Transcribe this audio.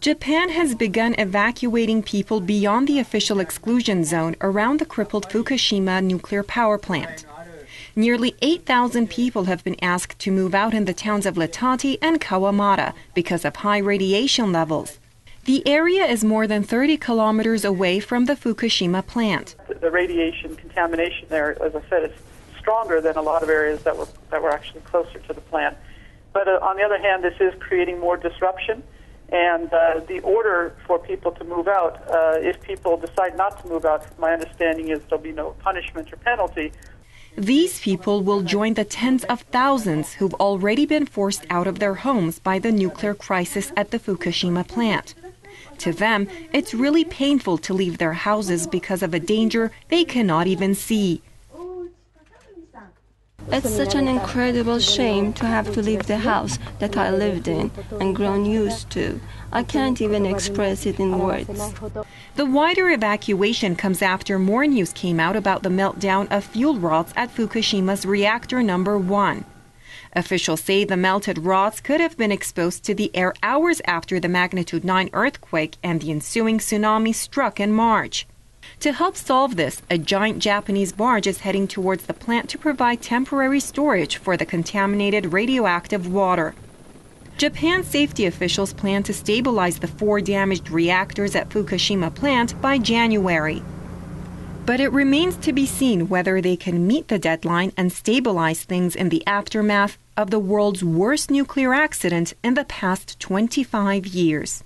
Japan has begun evacuating people beyond the official exclusion zone around the crippled Fukushima nuclear power plant. Nearly 8,000 people have been asked to move out in the towns of Iitate and Kawamata because of high radiation levels. The area is more than 30 kilometers away from the Fukushima plant. The radiation contamination there, as I said, is stronger than a lot of areas that were that were actually closer to the plant. But uh, on the other hand, this is creating more disruption. And uh, the order for people to move out, uh, if people decide not to move out, my understanding is there'll be no punishment or penalty. These people will join the tens of thousands who've already been forced out of their homes by the nuclear crisis at the Fukushima plant. To them, it's really painful to leave their houses because of a danger they cannot even see. It's such an incredible shame to have to leave the house that I lived in and grown used to. I can't even express it in words. The wider evacuation comes after more news came out about the meltdown of fuel rods at Fukushima's reactor number 1. Officials say the melted rods could have been exposed to the air hours after the magnitude 9 earthquake and the ensuing tsunami struck in March. To help solve this, a giant Japanese barge is heading towards the plant to provide temporary storage for the contaminated radioactive water. Japan's safety officials plan to stabilize the four damaged reactors at Fukushima plant by January. But it remains to be seen whether they can meet the deadline and stabilize things in the aftermath of the world's worst nuclear accident in the past 25 years.